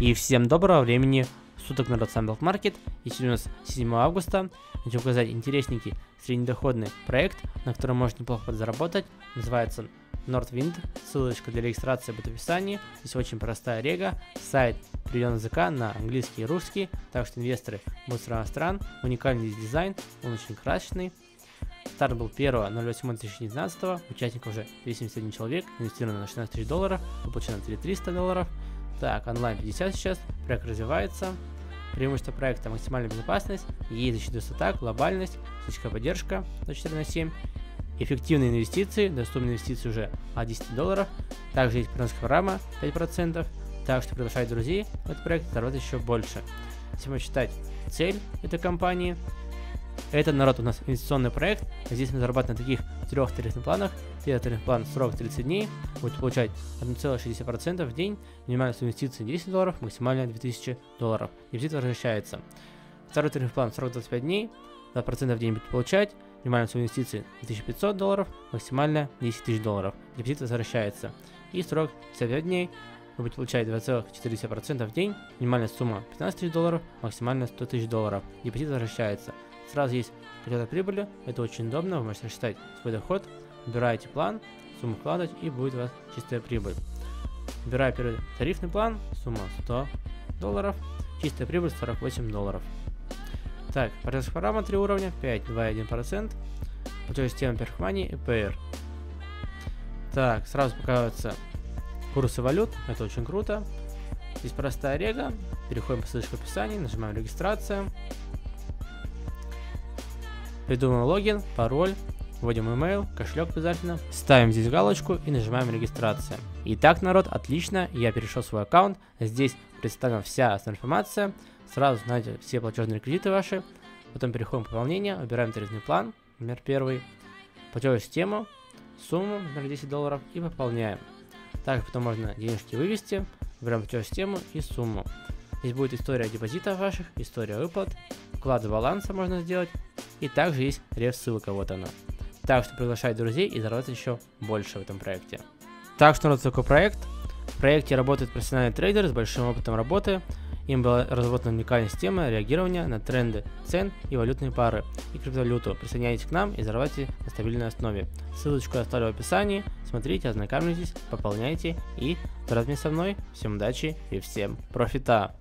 И всем доброго времени суток, народ, сам Market. И сегодня у нас 7 августа. Хочу показать интересненький среднедоходный проект, на котором можно неплохо подзаработать. Называется Nordwind. Ссылочка для регистрации будет в описании. Здесь очень простая рега. Сайт переведен языка на английский и русский. Так что инвесторы будут с разных стран. Уникальный дизайн. Он очень красочный. Старт был 1.08.2019, участников уже 271 человек, инвестировано на 16 тысяч долларов, выплачено 3300 долларов. Так, онлайн 50 сейчас, проект развивается. Преимущество проекта максимальная безопасность, есть защита высота, глобальность, физическая поддержка. До 4 на 7, эффективные инвестиции, доступные инвестиции уже от 10 долларов, также есть партнерская программа 5%, так что приглашать друзей в этот проект. Заработать еще больше. Если читать цель этой компании, это, народ, у нас инвестиционный проект. Здесь мы зарабатываем на таких трех тарифных планах. Первый тарифный план срок 30 дней. Будете получать 1,60% в день. Минимальная сумма инвестиций 10 долларов, максимально 2000 долларов. Депозит возвращается. Второй тарифный план срок 25 дней. 2% в день будете получать. Минимальная сумма инвестиций 2500 долларов, максимально 10 тысяч долларов. Депозит возвращается. И срок 55 дней. Вы будете получать 2,4% в день. Минимальная сумма 15 тысяч долларов, максимально 100 тысяч долларов. Депозит возвращается. Сразу есть калькулятор прибыли, это очень удобно, вы можете рассчитать свой доход, выбираете план, сумму вкладывать и будет у вас чистая прибыль. Выбираю первый тарифный план, сумма 100 долларов, чистая прибыль 48 долларов. Так, партнерская программа 3 уровня, 5, 2 1%, платежная система Perfmani и PR. Так, сразу показываются курсы валют, это очень круто. Здесь простая рега, переходим по ссылочке в описании, нажимаем регистрация, Придумаем логин, пароль, вводим email, кошелек обязательно, ставим здесь галочку и нажимаем регистрация. Итак, народ, отлично, я перешел в свой аккаунт, здесь представлена вся основная информация, сразу знаете все платежные реквизиты ваши, потом переходим к пополнению, выбираем тарифный план, например, первый, платежную систему, сумму, например, 10 долларов и пополняем. Также потом можно денежки вывести, выбираем платежную систему и сумму. Здесь будет история депозита ваших, история выплат, вклады баланса можно сделать, и также есть реф-ссылка, вот она. Так что приглашай друзей и заработать еще больше в этом проекте. Так что вот такой проект. В проекте работает профессиональный трейдер с большим опытом работы. Им была разработана уникальная система реагирования на тренды цен и валютные пары и криптовалюту. Присоединяйтесь к нам и зарабатывайте на стабильной основе. Ссылочку я оставлю в описании. Смотрите, ознакомьтесь, пополняйте и зарабатывайте со мной. Всем удачи и всем профита!